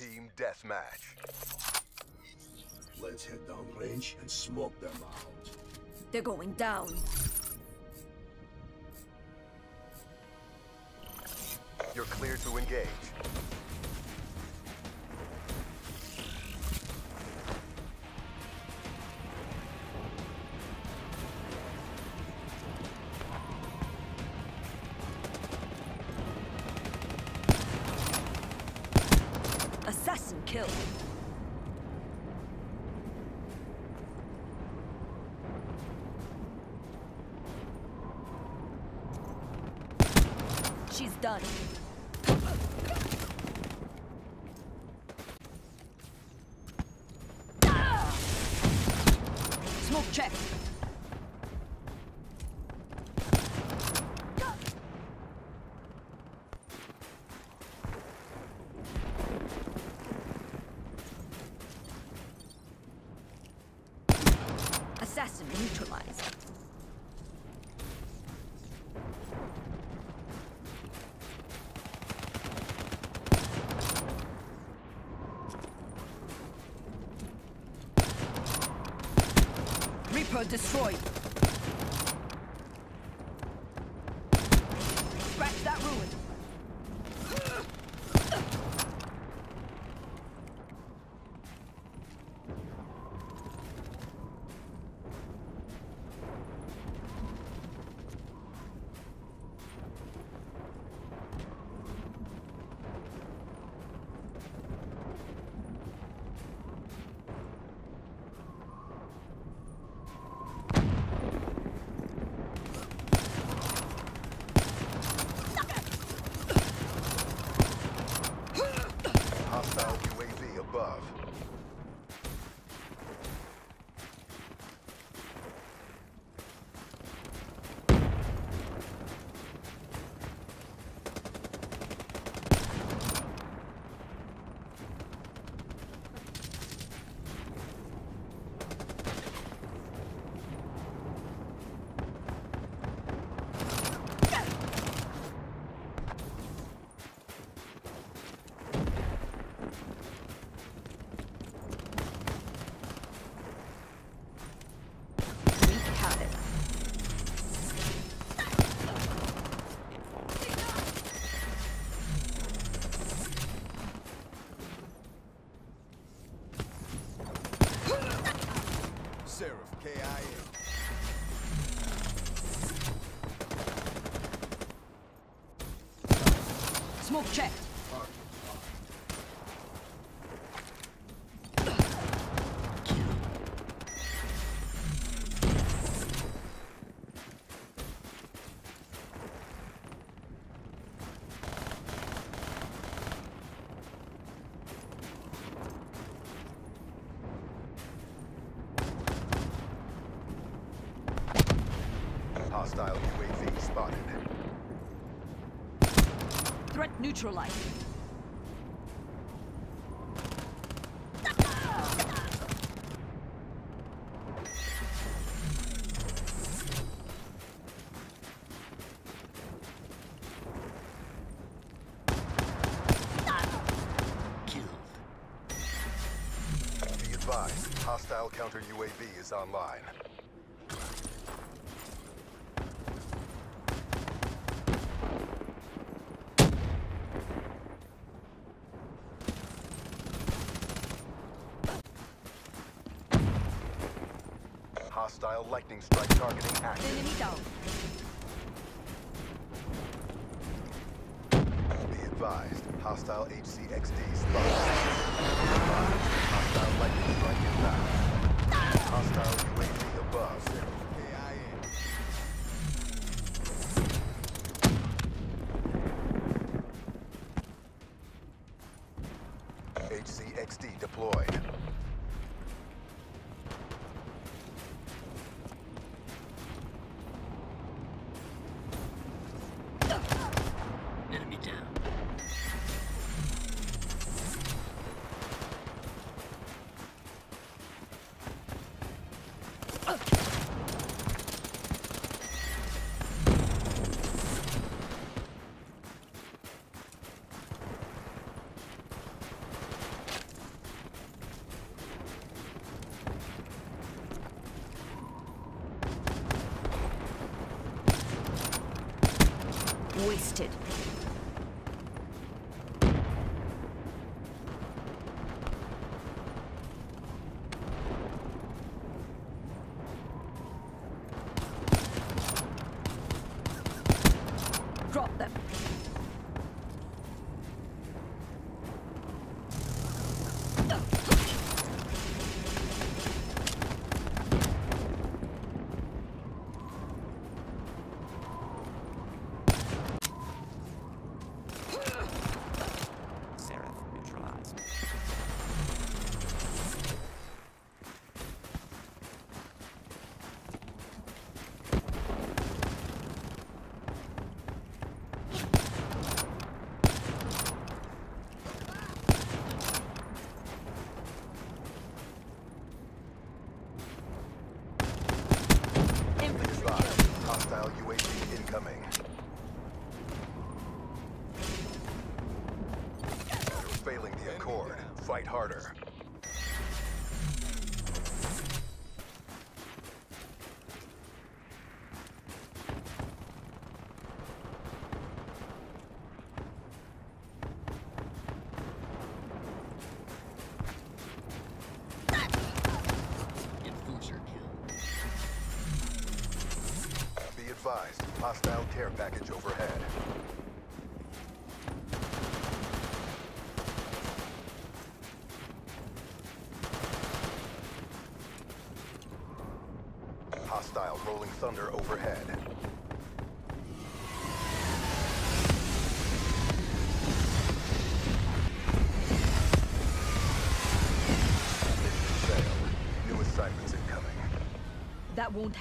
Team Deathmatch. Let's head down range and smoke them out. They're going down. You're clear to engage. Assassin killed. She's done. Smoke check. Assassin neutralized. Reaper destroyed. Scratch that ruin. Hostile UAV above. KIA. Smoke checked. Hostile UAV spotted. Threat neutralized. Hostile counter UAV is online. Hostile lightning strike targeting active. Enemy down. Be advised, hostile HCXD spotted. Hostile lightning strike Wasted. Incoming. You're failing the Accord. Fight harder. Advised. Hostile care package overhead. Hostile rolling thunder overhead. Mission failed. New assignments incoming. That won't